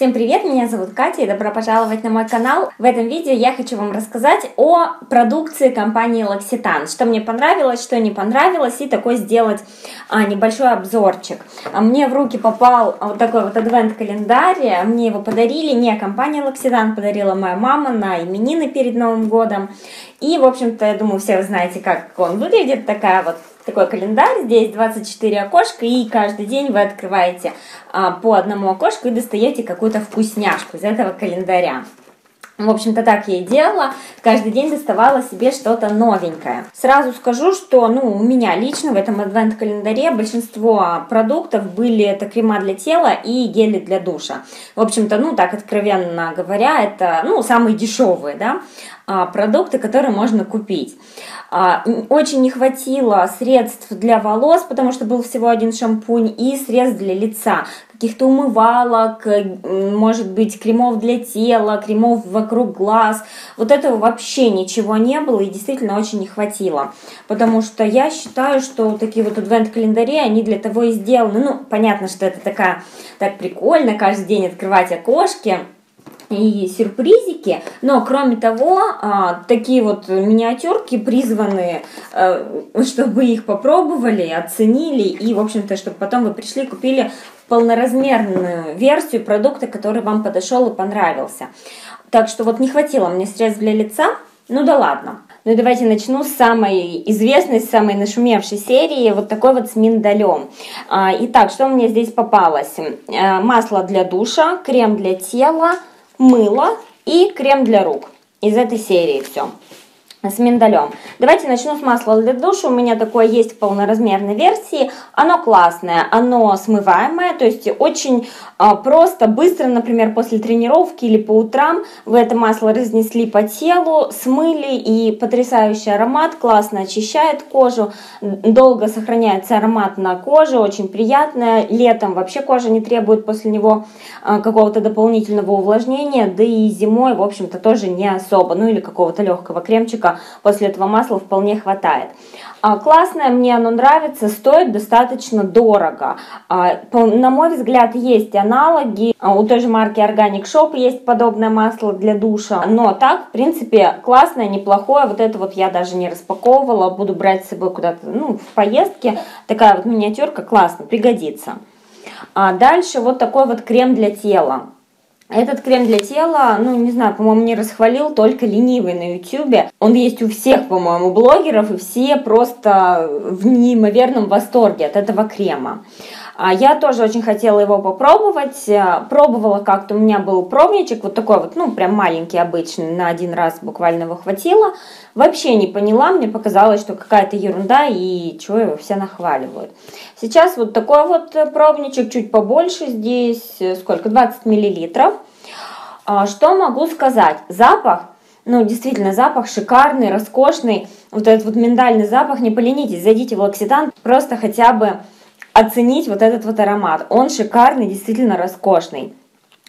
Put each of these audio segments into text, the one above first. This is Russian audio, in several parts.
Всем привет, меня зовут Катя и добро пожаловать на мой канал. В этом видео я хочу вам рассказать о продукции компании L'Occitane, что мне понравилось, что не понравилось и такой сделать а, небольшой обзорчик. А мне в руки попал вот такой вот адвент-календарь, мне его подарили, не компания L'Occitane, подарила моя мама на именины перед Новым годом. И, в общем-то, я думаю, все вы знаете, как он выглядит, такая вот такой календарь, здесь 24 окошка, и каждый день вы открываете а, по одному окошку и достаете какую-то вкусняшку из этого календаря. В общем-то, так я и делала. Каждый день доставала себе что-то новенькое. Сразу скажу, что ну, у меня лично в этом адвент-календаре большинство продуктов были это крема для тела и гели для душа. В общем-то, ну, так откровенно говоря, это ну, самые дешевые, да. А, продукты, которые можно купить. А, очень не хватило средств для волос, потому что был всего один шампунь, и средств для лица, каких-то умывалок, может быть, кремов для тела, кремов вокруг глаз. Вот этого вообще ничего не было и действительно очень не хватило. Потому что я считаю, что такие вот адвент-календари, они для того и сделаны. Ну, понятно, что это такая, так прикольно каждый день открывать окошки, и сюрпризики, но кроме того, а, такие вот миниатюрки призваны, э, чтобы их попробовали, оценили и, в общем-то, чтобы потом вы пришли, купили полноразмерную версию продукта, который вам подошел и понравился. Так что вот не хватило мне средств для лица, ну да ладно. Ну и давайте начну с самой известной, с самой нашумевшей серии, вот такой вот с миндалем. А, итак, что мне здесь попалось? Э, масло для душа, крем для тела, мыло и крем для рук. Из этой серии все с миндалем. Давайте начну с масла для душа. У меня такое есть в полноразмерной версии. Оно классное, оно смываемое, то есть очень а, просто, быстро, например, после тренировки или по утрам вы это масло разнесли по телу, смыли и потрясающий аромат, классно очищает кожу, долго сохраняется аромат на коже, очень приятное. Летом вообще кожа не требует после него а, какого-то дополнительного увлажнения, да и зимой, в общем-то, тоже не особо, ну или какого-то легкого кремчика после этого масла вполне хватает. А, классное, мне оно нравится, стоит достаточно дорого. А, на мой взгляд, есть аналоги. А, у той же марки Organic Shop есть подобное масло для душа. Но так, в принципе, классное, неплохое. Вот это вот я даже не распаковывала. Буду брать с собой куда-то ну, в поездке. Такая вот миниатюрка классно, пригодится. А дальше вот такой вот крем для тела. Этот крем для тела, ну, не знаю, по-моему, не расхвалил только ленивый на ютюбе. Он есть у всех, по-моему, блогеров, и все просто в неимоверном восторге от этого крема. А я тоже очень хотела его попробовать. Э, пробовала как-то, у меня был пробничек, вот такой вот, ну, прям маленький, обычный, на один раз буквально его хватило. Вообще не поняла, мне показалось, что какая-то ерунда, и чего его все нахваливают. Сейчас вот такой вот пробничек, чуть побольше здесь, э, сколько, 20 миллилитров. А, что могу сказать? Запах ну, действительно, запах шикарный, роскошный. Вот этот вот миндальный запах, не поленитесь, зайдите в Локситан, просто хотя бы оценить вот этот вот аромат. Он шикарный, действительно роскошный.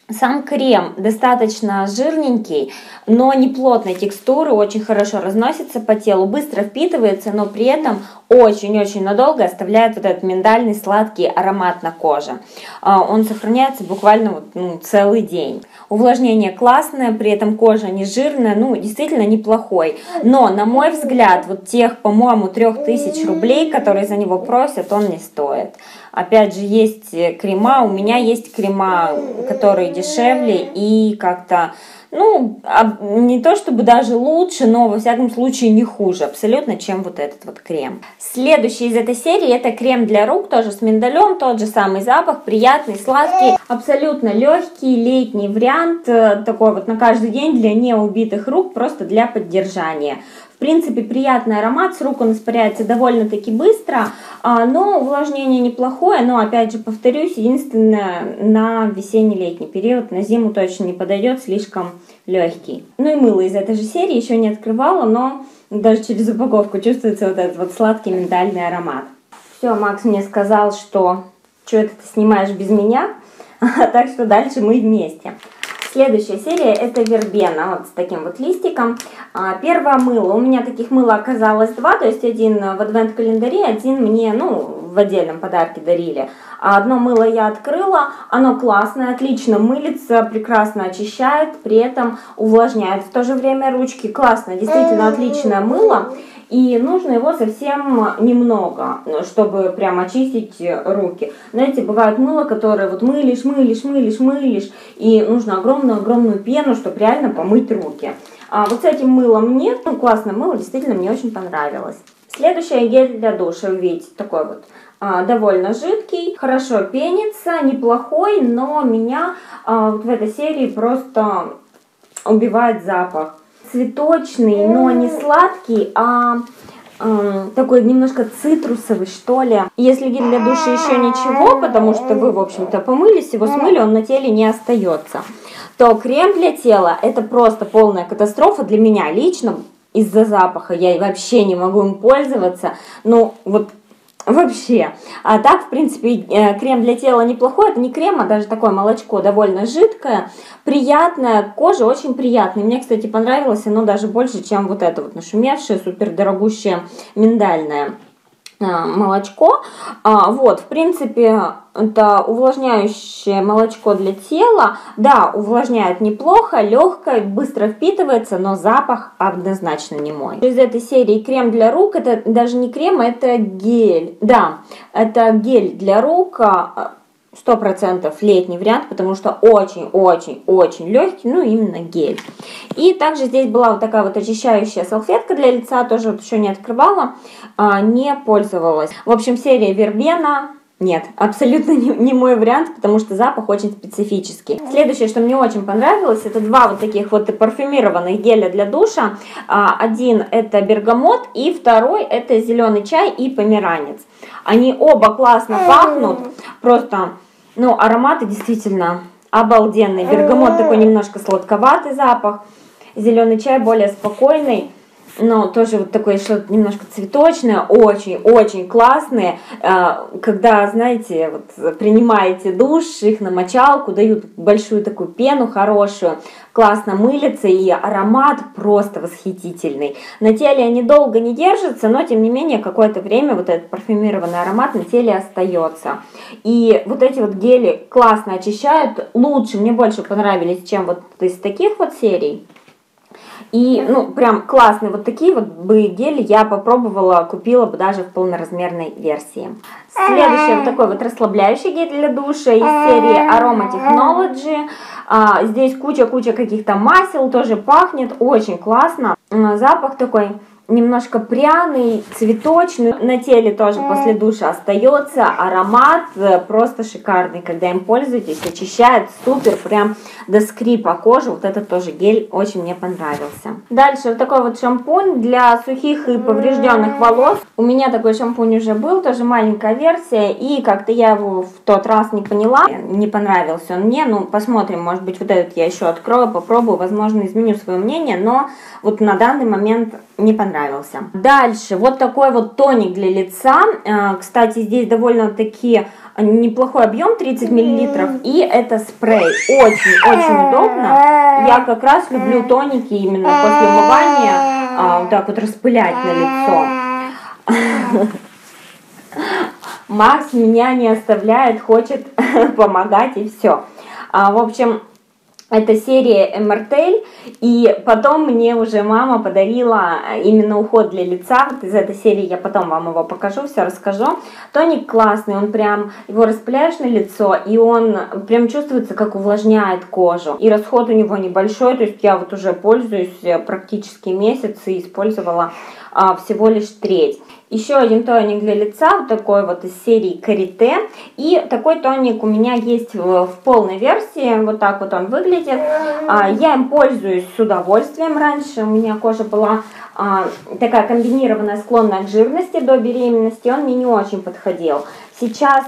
Сам крем достаточно жирненький, но не плотной текстуры, очень хорошо разносится по телу, быстро впитывается, но при этом очень-очень надолго оставляет вот этот миндальный сладкий аромат на коже. А, он сохраняется буквально вот, ну, целый день. Увлажнение классное, при этом кожа не жирная, ну, действительно неплохой. Но, на мой взгляд, вот тех, по-моему, трех тысяч рублей, которые за него просят, он не стоит. Опять же, есть крема, у меня есть крема, которые дешевле и как-то ну, не то чтобы даже лучше, но во всяком случае не хуже абсолютно, чем вот этот вот крем. Следующий из этой серии это крем для рук, тоже с миндалем, тот же самый запах, приятный, сладкий, абсолютно легкий, летний вариант, э, такой вот на каждый день для неубитых рук, просто для поддержания принципе, приятный аромат, с рук он испаряется довольно-таки быстро, а, но увлажнение неплохое, но, опять же, повторюсь, единственное, на весенне-летний период, на зиму точно не подойдет, слишком легкий. Ну и мыло из этой же серии еще не открывала, но даже через упаковку чувствуется вот этот вот сладкий миндальный аромат. Все, Макс мне сказал, что что это ты снимаешь без меня, так что дальше мы вместе. Следующая серия это вербена, вот с таким вот листиком. А, первое мыло, у меня таких мыла оказалось два, то есть один в адвент-календаре, один мне, ну, в отдельном подарке дарили. А одно мыло я открыла, оно классное, отлично мылится, прекрасно очищает, при этом увлажняет в то же время ручки. Классно, действительно отличное мыло. И нужно его совсем немного, чтобы прям очистить руки. Знаете, бывают мыло, которые вот мылишь, мылишь, мылишь, мылишь, и нужно огромную-огромную пену, чтобы реально помыть руки. А вот с этим мылом нет, ну классное мыло, действительно мне очень понравилось. Следующее гель для душа, видите, такой вот а, довольно жидкий, хорошо пенится, неплохой, но меня а, вот в этой серии просто убивает запах цветочный, но не сладкий, а э, такой немножко цитрусовый, что ли. Если гель для душа еще ничего, потому что вы, в общем-то, помылись, его смыли, он на теле не остается, то крем для тела это просто полная катастрофа для меня лично. Из-за запаха я вообще не могу им пользоваться. Ну, вот Вообще. А так, в принципе, э, крем для тела неплохой. Это не крем, а даже такое молочко довольно жидкое, приятное, кожа очень приятная. Мне, кстати, понравилось оно даже больше, чем вот это вот нашумевшее, супер дорогущее миндальное. Э, молочко. А, вот, в принципе, это увлажняющее молочко для тела. Да, увлажняет неплохо, легкое, быстро впитывается, но запах однозначно не мой. Из этой серии крем для рук, это даже не крем, это гель. Да, это гель для рук, а, сто процентов летний вариант, потому что очень-очень-очень легкий, ну именно гель. И также здесь была вот такая вот очищающая салфетка для лица, тоже вот еще не открывала, а, не пользовалась. В общем, серия Вербена, нет, абсолютно не, не мой вариант, потому что запах очень специфический. Следующее, что мне очень понравилось, это два вот таких вот парфюмированных геля для душа. А, один это бергамот, и второй это зеленый чай и померанец. Они оба классно пахнут, просто, ну, ароматы действительно обалденные. Бергамот такой немножко сладковатый запах, зеленый чай более спокойный но тоже вот такое что-то немножко цветочное, очень-очень классные, а, когда, знаете, вот принимаете душ, их на мочалку, дают большую такую пену хорошую, классно мылятся, и аромат просто восхитительный. На теле они долго не держатся, но тем не менее какое-то время вот этот парфюмированный аромат на теле остается. И вот эти вот гели классно очищают, лучше, мне больше понравились, чем вот из таких вот серий. И, ну, прям классные вот такие вот бы гели я попробовала, купила бы даже в полноразмерной версии. Следующий вот такой вот расслабляющий гель для душа из серии Aroma Technology. А, здесь куча-куча каких-то масел, тоже пахнет очень классно. Запах такой немножко пряный, цветочный. На теле тоже после душа остается. Аромат э, просто шикарный, когда им пользуетесь. Очищает супер, прям до скрипа кожи. Вот этот тоже гель очень мне понравился. Дальше вот такой вот шампунь для сухих и поврежденных волос. У меня такой шампунь уже был, тоже маленькая версия. И как-то я его в тот раз не поняла. Не понравился он мне. Ну, посмотрим, может быть, вот этот я еще открою, попробую. Возможно, изменю свое мнение. Но вот на данный момент не понравился. Дальше, вот такой вот тоник для лица. Э, кстати, здесь довольно-таки неплохой объем, 30 мл, и это спрей. Очень-очень удобно. Я как раз люблю тоники именно после умывания, а, вот так вот распылять на лицо. Макс меня не оставляет, хочет помогать и все. А, в общем, это серия Эмертель, и потом мне уже мама подарила именно уход для лица, вот из этой серии я потом вам его покажу, все расскажу. Тоник классный, он прям, его распыляешь на лицо, и он прям чувствуется, как увлажняет кожу. И расход у него небольшой, то есть я вот уже пользуюсь практически месяц и использовала а, всего лишь треть. Еще один тоник для лица, вот такой вот из серии Карите. И такой тоник у меня есть в, в полной версии, вот так вот он выглядит. А, я им пользуюсь с удовольствием. Раньше у меня кожа была такая комбинированная, склонная к жирности до беременности, он мне не очень подходил. Сейчас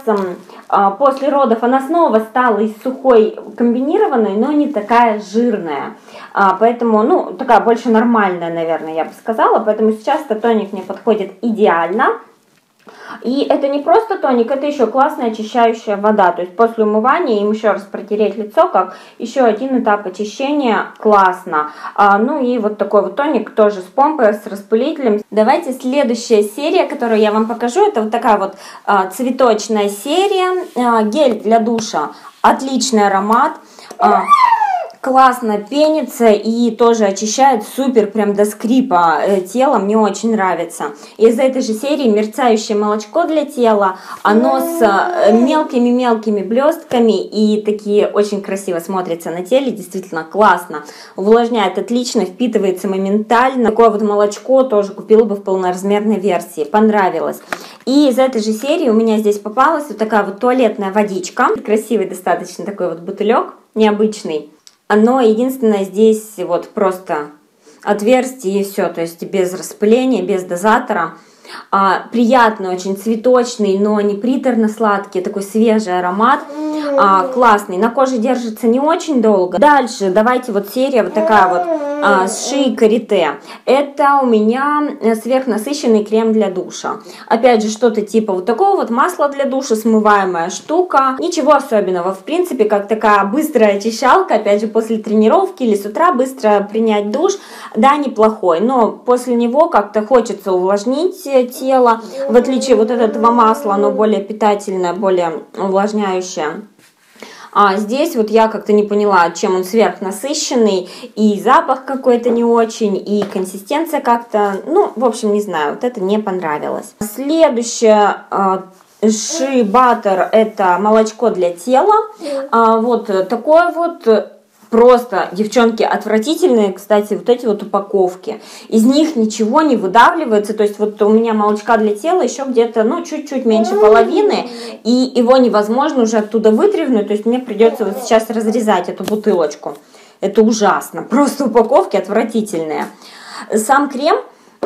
а, после родов она снова стала из сухой комбинированной, но не такая жирная. А, поэтому, ну, такая больше нормальная, наверное, я бы сказала. Поэтому сейчас этот тоник мне подходит идеально. И это не просто тоник, это еще классная очищающая вода. То есть после умывания им еще раз протереть лицо, как еще один этап очищения. Классно. А, ну и вот такой вот тоник тоже с помпой, с распылителем. Давайте следующая серия, которую я вам покажу. Это вот такая вот а, цветочная серия. А, гель для душа. Отличный аромат. А, классно пенится и тоже очищает супер прям до скрипа э, тело, мне очень нравится. Из этой же серии мерцающее молочко для тела, оно с э, мелкими-мелкими блестками и такие очень красиво смотрится на теле, действительно классно. Увлажняет отлично, впитывается моментально. Такое вот молочко тоже купила бы в полноразмерной версии, понравилось. И из этой же серии у меня здесь попалась вот такая вот туалетная водичка, красивый достаточно такой вот бутылек, необычный. Оно единственное здесь вот просто отверстие и все, то есть без распыления, без дозатора. А, приятный, очень цветочный, но не приторно-сладкий, такой свежий аромат, а, классный. На коже держится не очень долго. Дальше давайте вот серия вот такая вот а, с ши карите. Это у меня э, сверхнасыщенный крем для душа. Опять же, что-то типа вот такого вот масла для душа, смываемая штука. Ничего особенного. В принципе, как такая быстрая очищалка, опять же, после тренировки или с утра быстро принять душ, да, неплохой. Но после него как-то хочется увлажнить э, тело. В отличие вот от этого масла, оно более питательное, более увлажняющее. А здесь вот я как-то не поняла, чем он сверхнасыщенный, и запах какой-то не очень, и консистенция как-то, ну, в общем, не знаю, вот это не понравилось. Следующее Ши Баттер это молочко для тела. А, вот такое вот Просто, девчонки, отвратительные, кстати, вот эти вот упаковки. Из них ничего не выдавливается. То есть вот у меня молочка для тела еще где-то, ну, чуть-чуть меньше половины. И его невозможно уже оттуда вытряхнуть. То есть мне придется вот сейчас разрезать эту бутылочку. Это ужасно. Просто упаковки отвратительные. Сам крем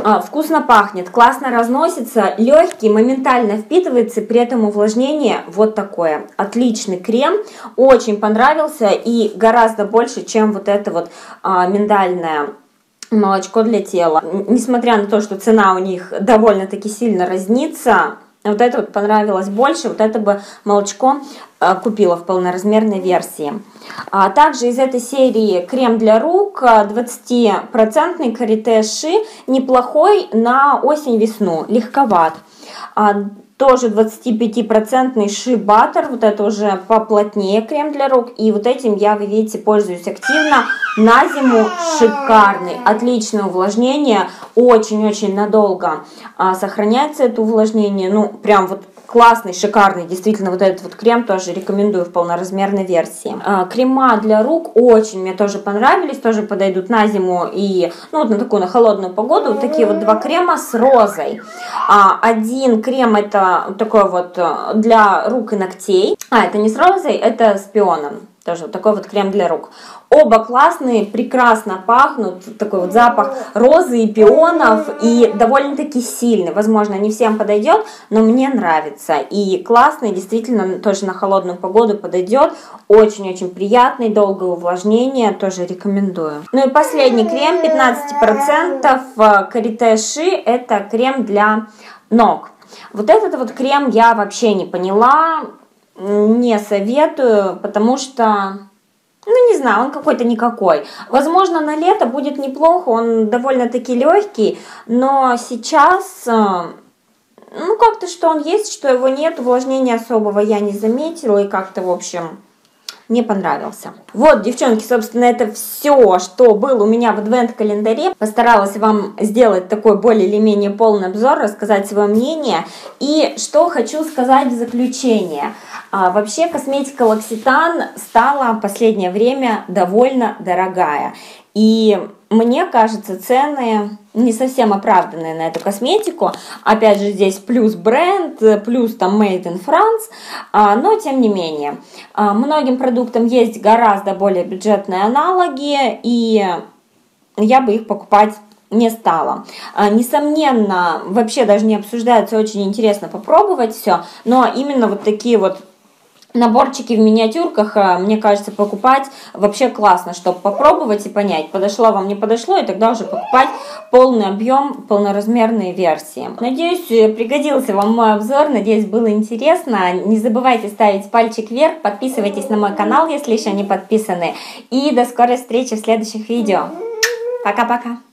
а, вкусно пахнет, классно разносится, легкий, моментально впитывается, при этом увлажнение вот такое. Отличный крем, очень понравился и гораздо больше, чем вот это вот а, миндальное молочко для тела. Несмотря на то, что цена у них довольно-таки сильно разнится, вот это вот понравилось больше, вот это бы молочко э, купила в полноразмерной версии. А также из этой серии крем для рук 20% карите ши, неплохой на осень-весну, легковат. Тоже 25% ши баттер, вот это уже поплотнее крем для рук. И вот этим я, вы видите, пользуюсь активно. На зиму шикарный, отличное увлажнение, очень-очень надолго а, сохраняется это увлажнение. Ну, прям вот классный, шикарный, действительно, вот этот вот крем тоже рекомендую в полноразмерной версии. А, крема для рук очень мне тоже понравились, тоже подойдут на зиму и, ну, вот на такую, на холодную погоду. Вот такие вот два крема с розой. А, один крем это такой вот э, для рук и ногтей. А, это не с розой, это с пионом. Тоже такой вот крем для рук. Оба классные, прекрасно пахнут, такой вот запах розы и пионов, и довольно-таки сильный. Возможно, не всем подойдет, но мне нравится. И классный, действительно, тоже на холодную погоду подойдет. Очень-очень приятный, долгое увлажнение, тоже рекомендую. Ну и последний крем, 15% Каритеши, это крем для ног. Вот этот вот крем я вообще не поняла, не советую, потому что, ну не знаю, он какой-то никакой. Возможно, на лето будет неплохо, он довольно-таки легкий, но сейчас, э, ну как-то что он есть, что его нет, увлажнения особого я не заметила, и как-то, в общем, не понравился. Вот, девчонки, собственно, это все, что было у меня в адвент-календаре. Постаралась вам сделать такой более или менее полный обзор, рассказать свое мнение. И что хочу сказать в заключение. А, вообще косметика Локситан стала в последнее время довольно дорогая. И мне кажется, цены не совсем оправданные на эту косметику. Опять же, здесь плюс бренд, плюс там Made in France, а, но тем не менее. А, многим продуктам есть гораздо более бюджетные аналоги, и я бы их покупать не стала. А, несомненно, вообще даже не обсуждается, очень интересно попробовать все, но именно вот такие вот наборчики в миниатюрках, э, мне кажется, покупать вообще классно, чтобы попробовать и понять, подошло вам, не подошло, и тогда уже покупать полный объем, полноразмерные версии. Надеюсь, э, пригодился вам мой обзор, надеюсь, было интересно. Не забывайте ставить пальчик вверх, подписывайтесь на мой канал, если еще не подписаны. И до скорой встречи в следующих видео. Пока-пока.